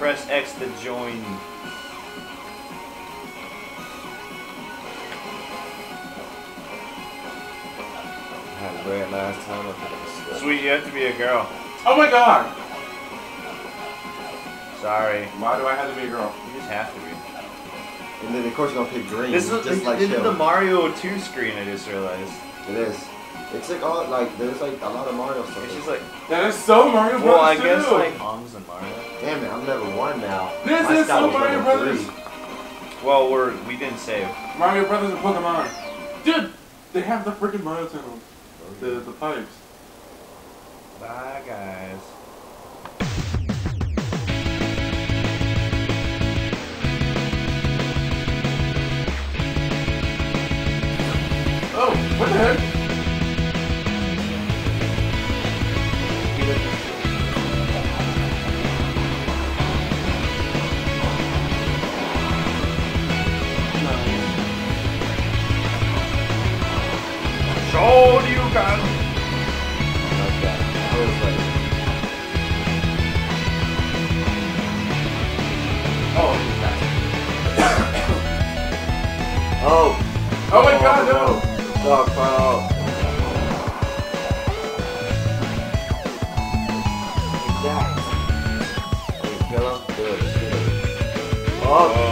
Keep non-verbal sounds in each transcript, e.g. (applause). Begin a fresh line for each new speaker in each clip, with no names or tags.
Press X to join.
I had red last time. I think
Sweet, you have to be a girl.
Oh my god!
Sorry.
Why do I have to be a girl?
You just have to be.
And then of course you're gonna pick green.
This is,
just like
this is the Mario 2 screen, I just realized.
It is. It's like all like there's like a lot of Mario stuff.
It's just like,
That is so Mario Bros.
well, I
2.
guess like Mom's and Mario.
Damn it, I'm level one now.
This
My
is
stat
so Mario Brothers.
three.
Well, we're, we didn't save.
Mario Brothers and Pokemon. Dude, they have the freaking Mario tunnels. The, oh, the pipes.
Bye, guys.
Oh, what the heck?
Dog fall. Like that. Hey, him. Good. Good. Oh,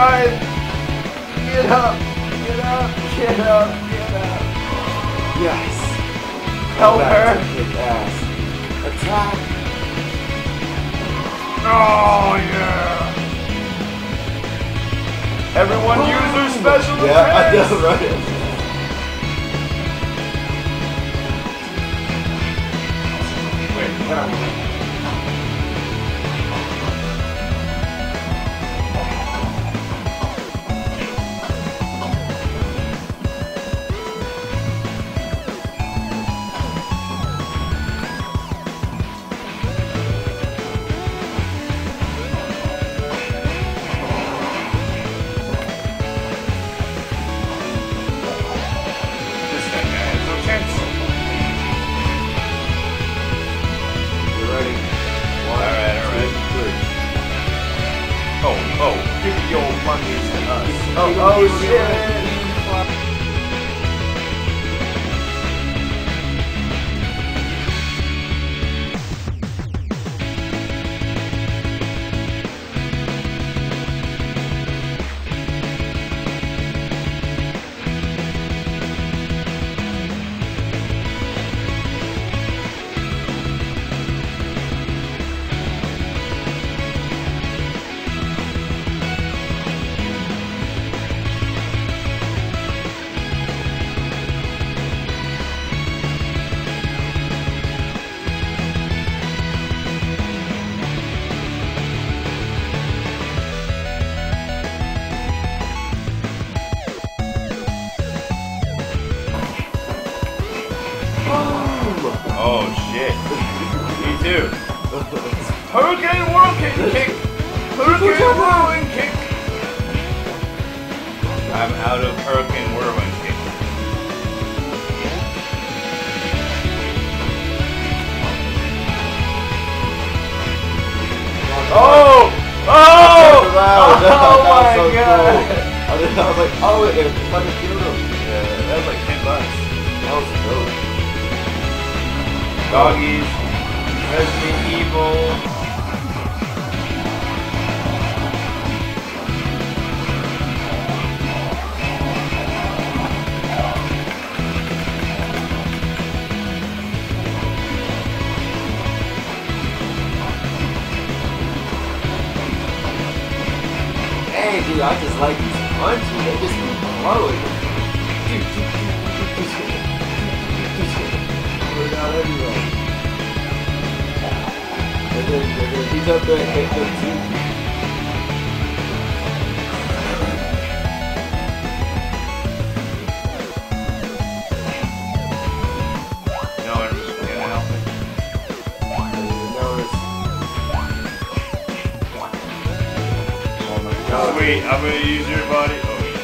Get up. Get up. Get up. Get up.
Yes.
Help her.
Attack.
Oh, yeah. Everyone use their special
Yeah, I
attacks.
know, right?
Wait, Oh, oh, shit. Hurricane Whirlwind Kick! Hurricane Whirlwind Kick! I'm out of Hurricane Whirlwind Kick. Oh! Oh!
Wow, that-
Oh
that was oh
my
so
god!
cool. I was, I was like, oh, it, it fucking killed him.
Yeah, that was like 10 bucks.
That was dope.
Doggies, Resident Evil.
Like these punches. They just keep blowing. put it out everywhere. And then, and he's up there.
Sweet, I'm gonna use your body. Oh yeah.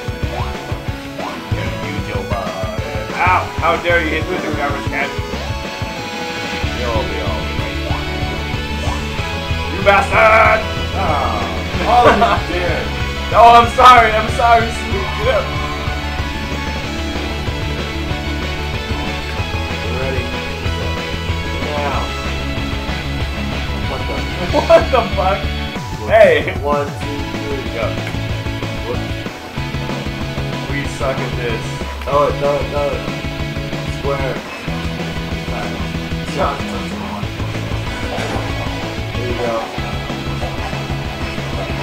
I'm gonna use your body. Ow! How dare you hit me with the garbage can? Be alright. You bastard!
Ah, (laughs) all of you dead.
Oh, I'm sorry, I'm sorry, Sweet. Get up.
Ready? Now. What the? (laughs)
What the fuck? Hey!
One, two, three,
Go. We suck at this.
Throw it, throw it, throw it. Square. Shot. There you go.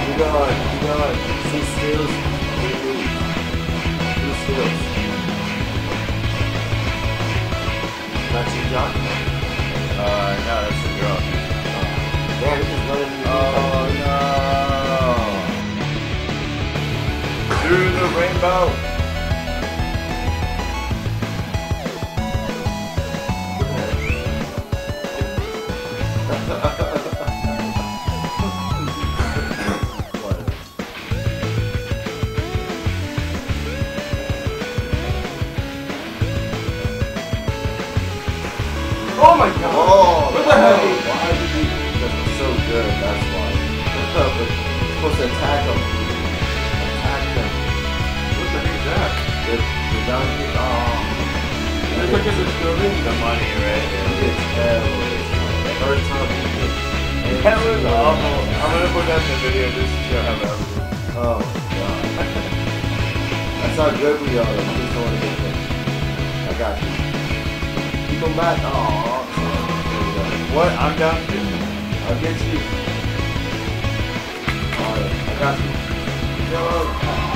Keep going, keep going. See. We lose. Two steals. Not you, John?
Uh, no, that's a girl.
Damn, is running me.
Oh no! Through the rainbow!
Oh my god.
Oh,
What the hell?
Why did he? Because it's so good, that's why. (laughs) supposed to attack him. Them.
What the
donkey, oh.
It's it's.
The money right there.
terrible.
That was awful. I'm gonna put that in the video just to show how was.
Oh, God. That's how good we are. We just don't to get there. I got you. Keep him back. Oh, go.
What? I'm down.
I'll get you. Alright, I got you.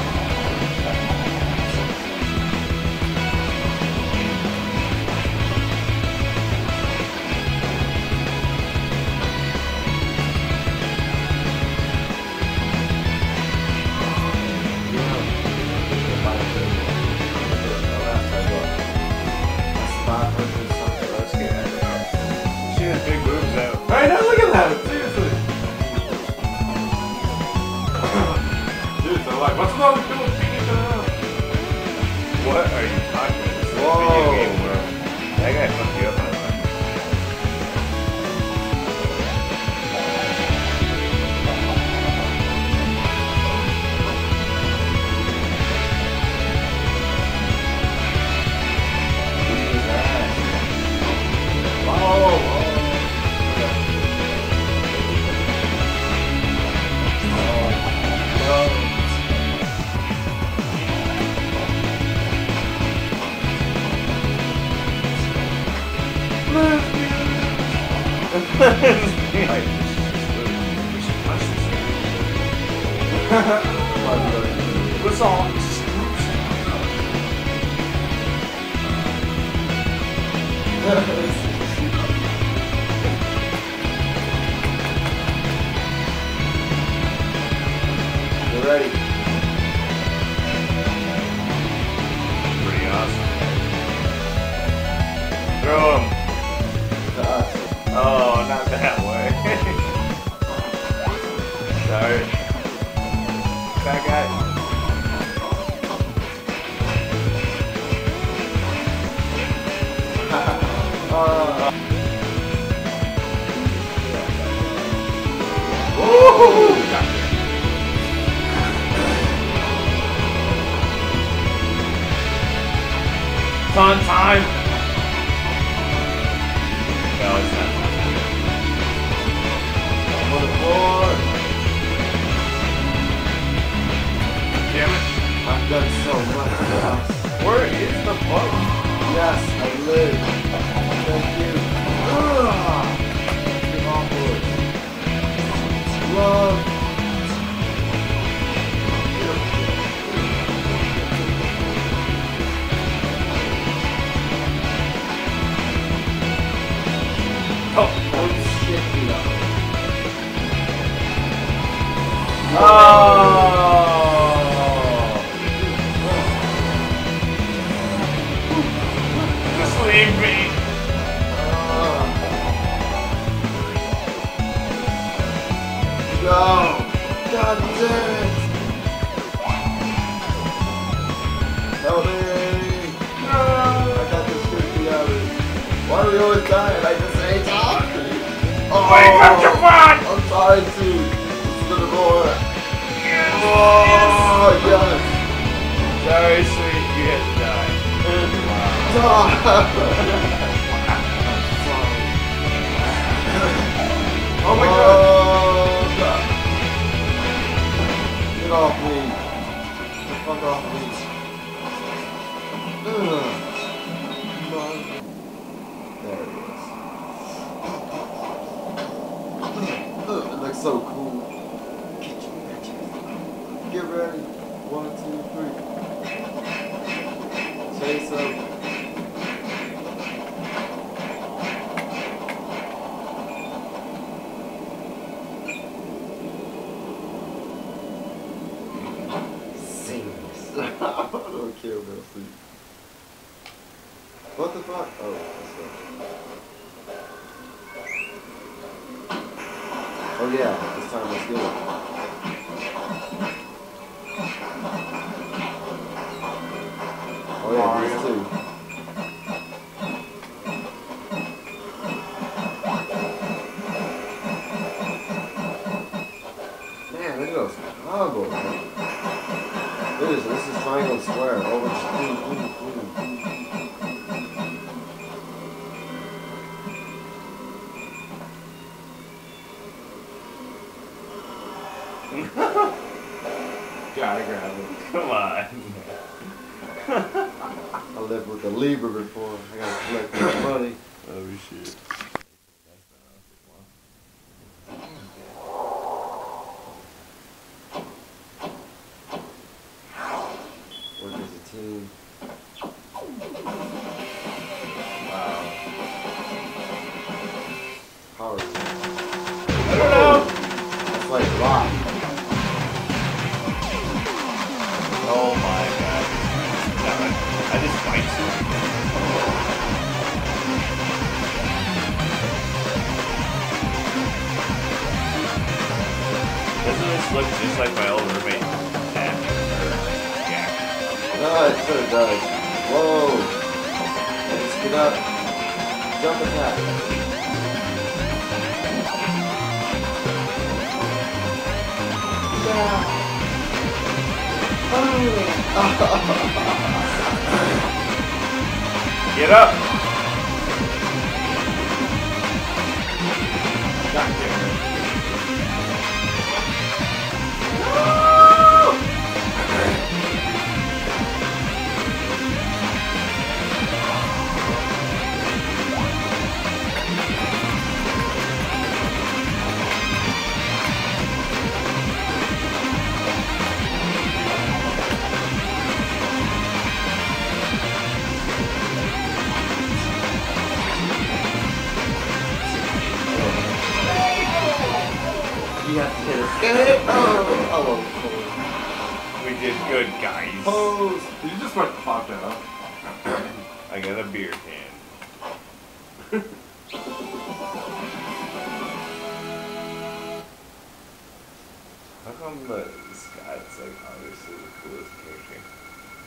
What are you It's on time. No, it's not.
I'm on.
Damn it.
I've done so much. Yes,
Where is the button?
yes I live. Thank you. Ugh. love. Oh, oh shit,
no. Oh! Javon!
I'm trying to. It's Ugh, so cool. Get ready. One, two, three. Chase (laughs) up. I don't care about sleep. What the fuck? Oh, that's right. Oh yeah, this time let's it. Oh yeah, these two. Man, look at those man. Look at this. This is triangle square. Over. Mm, (laughs)
Gotta grab it.
Come on.
I lived with a Libra before. I gotta collect my money.
Oh shit. This look just like my old roommate? Jack? Or Jack?
No, it sure does. Whoa. Let's (laughs) get up. Jump attack.
Get up!
You have to hit a skate. Oh, I love the
We did good, guys.
pose.
Did you just like pop that up?
I got a beer can. How come the Scott's like obviously the coolest character?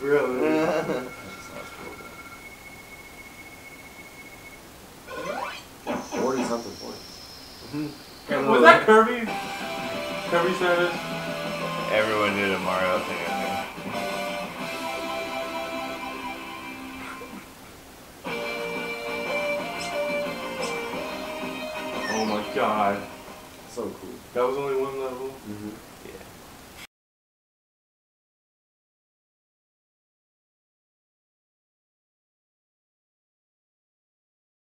Really?
That's not cool.
Forty something points.
Was that Kirby? Kirby said it?
Everyone did a Mario thing, I
Oh my god.
So cool.
That was only one level?
Mm-hmm.
think. Yeah.